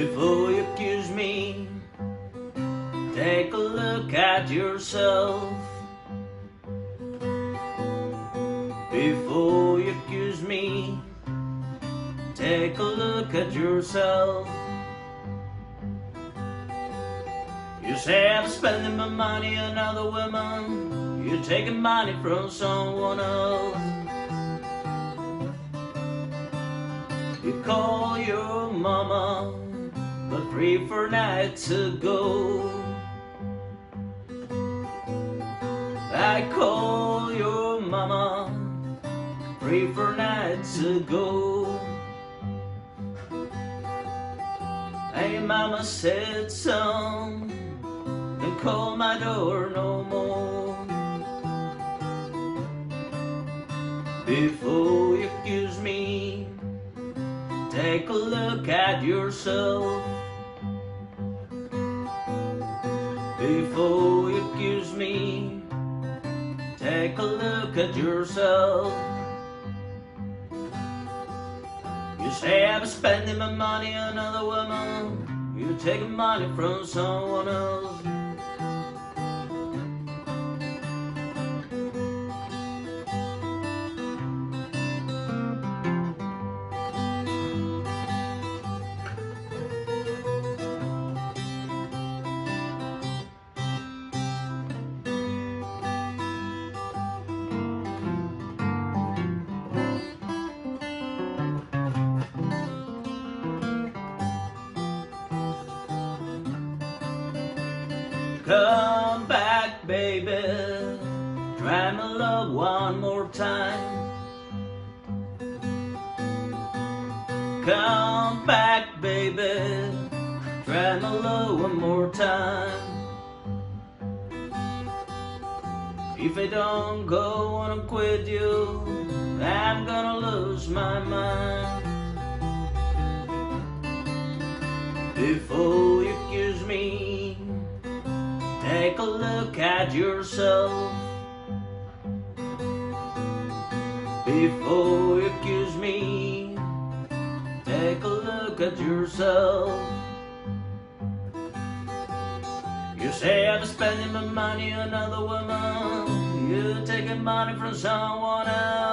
Before you accuse me, take a look at yourself. Before you accuse me, take a look at yourself. You say I'm spending my money on other women. You're taking money from someone else. You call you but for to go. I call your mama, prefer not to go. Hey, mama said some, don't call my door no more. Before you accuse me, take a look at yourself. Before you accuse me, take a look at yourself. You say I'm spending my money on another woman. You're taking money from someone else. Come back, baby. Try my love one more time. Come back, baby. Try my love one more time. If I don't go and I'm quit you, I'm gonna lose my mind. Before you accuse me, take a look at yourself. Before you accuse me, take a look at yourself. You say I'm spending my money on other women. You're taking money from someone else.